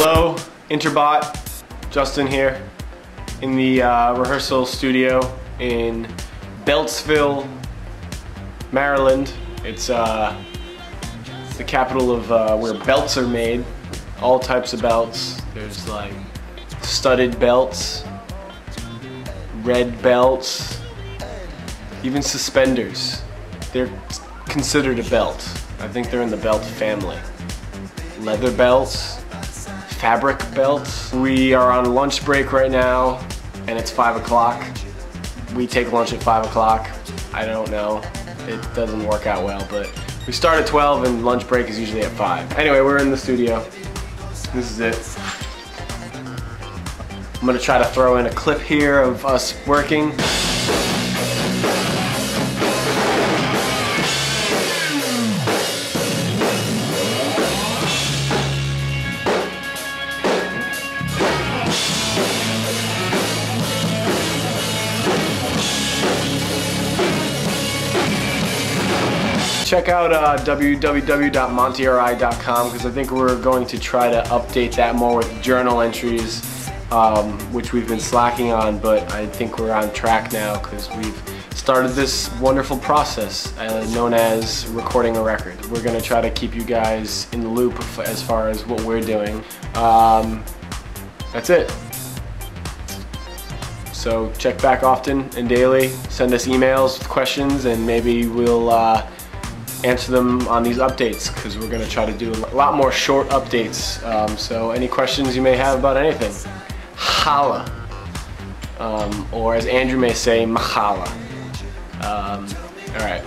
Hello, Interbot. Justin here in the uh, rehearsal studio in Beltsville, Maryland. It's, uh, the capital of uh, where belts are made. All types of belts. There's like studded belts, red belts, even suspenders. They're considered a belt. I think they're in the belt family. Leather belts, fabric belts. We are on lunch break right now and it's five o'clock. We take lunch at five o'clock. I don't know. It doesn't work out well, but we start at 12 and lunch break is usually at five. Anyway, we're in the studio. This is it. I'm gonna try to throw in a clip here of us working. Check out uh, because I think we're going to try to update that more with journal entries, um, which we've been slacking on, but I think we're on track now because we've started this wonderful process uh, known as recording a record. We're going to try to keep you guys in the loop as far as what we're doing. Um, that's it. So check back often and daily. Send us emails with questions and maybe we'll uh, answer them on these updates because we're going to try to do a lot more short updates. Um, so any questions you may have about anything, holla. Um, or as Andrew may say, mahala. Um, all right.